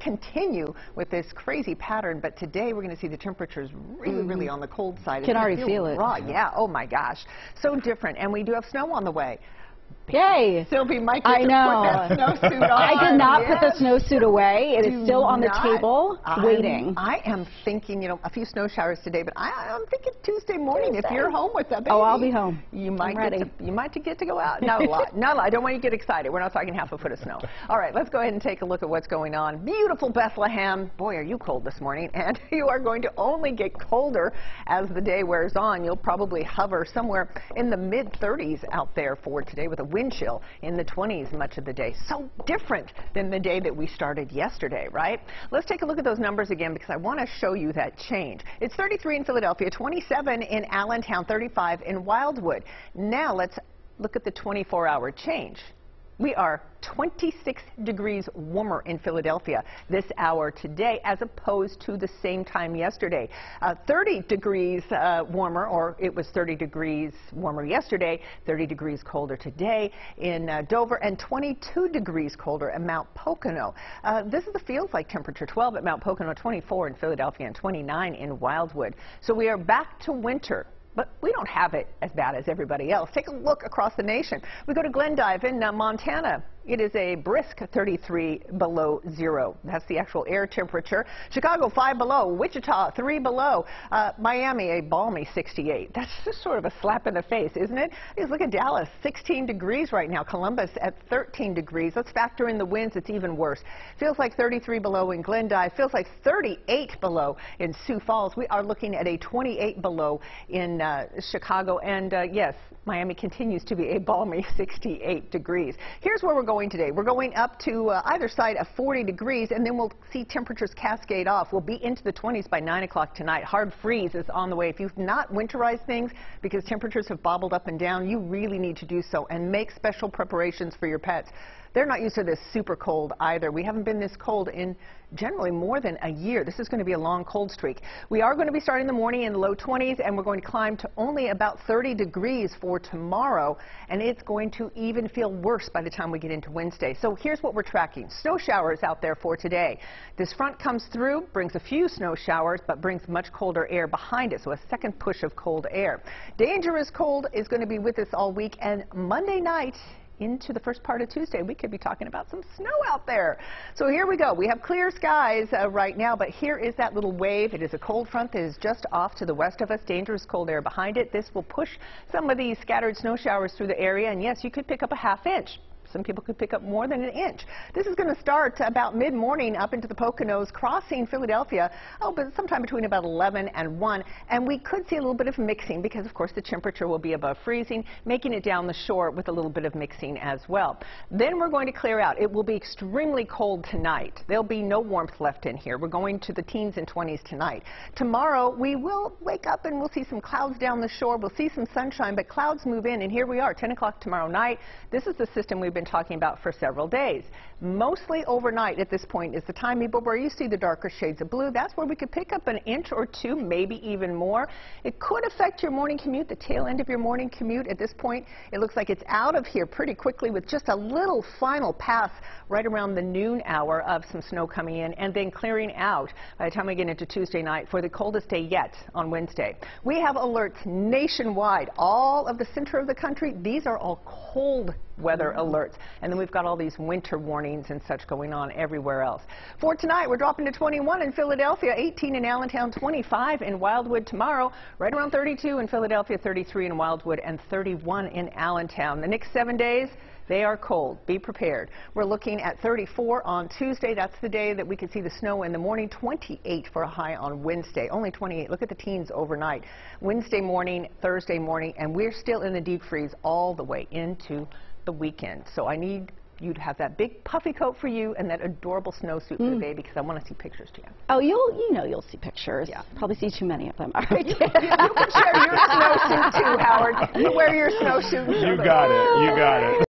continue with this crazy pattern, but today we're going to see the temperatures really, really mm-hmm. on the cold side. Can It's already feel it. raw. Yeah, oh my gosh. So different. And we do have snow on the way. Yay! Sylvie might get I know. put that snowsuit on. I did not put the snowsuit away. It is Do still on the table, I'm- waiting. I am thinking, you know, a few snow showers today, but I, I'm thinking Tuesday morning if you're home with the baby. Oh, I'll be home. You might I'm get to, you might get to go out. Not a lot. Not a lot. I don't want you to get excited. We're not talking half a foot of snow. All right, let's go ahead and take a look at what's going on. Beautiful Bethlehem. Boy, are you cold this morning, and you are going to only get colder as the day wears on. You'll probably hover somewhere in the mid 30s out there for today with a wind chill in the 20s much of the day. So different than the day that we started yesterday, right? Let's take a look at those numbers again because I want to show you that change. It's 33 in Philadelphia, 27 in Allentown, 35 in Wildwood. Now let's look at the 24-hour change. We are 26 degrees warmer in Philadelphia this hour today as opposed to the same time yesterday. Uh, 30 degrees uh, warmer, or it was 30 degrees warmer yesterday, 30 degrees colder today in uh, Dover, and 22 degrees colder at Mount Pocono. Uh, this is the feels like temperature 12 at Mount Pocono, 24 in Philadelphia, and 29 in Wildwood. So we are back to winter. But we don't have it as bad as everybody else. Take a look across the nation. We go to Glendive in uh, Montana. It is a brisk 33 below zero. That's the actual air temperature. Chicago 5 below. Wichita 3 below. Uh, Miami a balmy 68. That's just sort of a slap in the face, isn't it? Just look at Dallas 16 degrees right now. Columbus at 13 degrees. Let's factor in the winds. It's even worse. Feels like 33 below in Glendive. Feels like 38 below in Sioux Falls. We are looking at a 28 below in uh, Chicago. And uh, yes, Miami continues to be a balmy 68 degrees. Here's where we're going today. We're going up to uh, either side of 40 degrees, and then we'll see temperatures cascade off. We'll be into the 20s by 9 o'clock tonight. Hard freeze is on the way. If you've not winterized things because temperatures have bobbled up and down, you really need to do so and make special preparations for your pets. They're not used to this super cold either. We haven't been this cold in generally more than a year. This is going to be a long cold streak. We are going to be starting the morning in the low 20s and we're going to climb to only about 30 degrees for tomorrow and it's going to even feel worse by the time we get into Wednesday. So here's what we're tracking. Snow showers out there for today. This front comes through, brings a few snow showers but brings much colder air behind it. So a second push of cold air. Dangerous cold is going to be with us all week and Monday night into the first part of Tuesday, we could be talking about some snow out there. So here we go. We have clear skies uh, right now, but here is that little wave. It is a cold front that is just off to the west of us. Dangerous cold air behind it. This will push some of these scattered snow showers through the area, and yes, you could pick up a half inch. Some people could pick up more than an inch. This is going to start about mid-morning up into the Poconos, crossing Philadelphia, oh, but sometime between about 11 and 1. And we could see a little bit of mixing because, of course, the temperature will be above freezing, making it down the shore with a little bit of mixing as well. Then we're going to clear out. It will be extremely cold tonight. There'll be no warmth left in here. We're going to the teens and 20s tonight. Tomorrow, we will wake up and we'll see some clouds down the shore. We'll see some sunshine, but clouds move in, and here we are, 10 o'clock tomorrow night. This is the system we've been talking about for several days. Mostly overnight at this point is the time, but where you see the darker shades of blue, that's where we could pick up an inch or two, maybe even more. It could affect your morning commute, the tail end of your morning commute. At this point, it looks like it's out of here pretty quickly with just a little final pass right around the noon hour of some snow coming in and then clearing out by the time we get into Tuesday night for the coldest day yet on Wednesday. We have alerts nationwide, all of the center of the country. These are all cold weather alerts. And then we've got all these winter warnings and such going on everywhere else. For tonight, we're dropping to 21 in Philadelphia, 18 in Allentown, 25 in Wildwood tomorrow, right around 32 in Philadelphia, 33 in Wildwood, and 31 in Allentown. The next seven days, they are cold. Be prepared. We're looking at 34 on Tuesday. That's the day that we could see the snow in the morning. 28 for a high on Wednesday. Only 28. Look at the teens overnight. Wednesday morning, Thursday morning, and we're still in the deep freeze all the way into the weekend. So I need you to have that big puffy coat for you and that adorable snowsuit for the mm. baby because I want to see pictures to you. Oh, you'll you know you'll see pictures. Yeah. Probably see too many of them. All right. you, you can share your snowsuit too, Howard. You wear your snowsuit. You got it. You got it.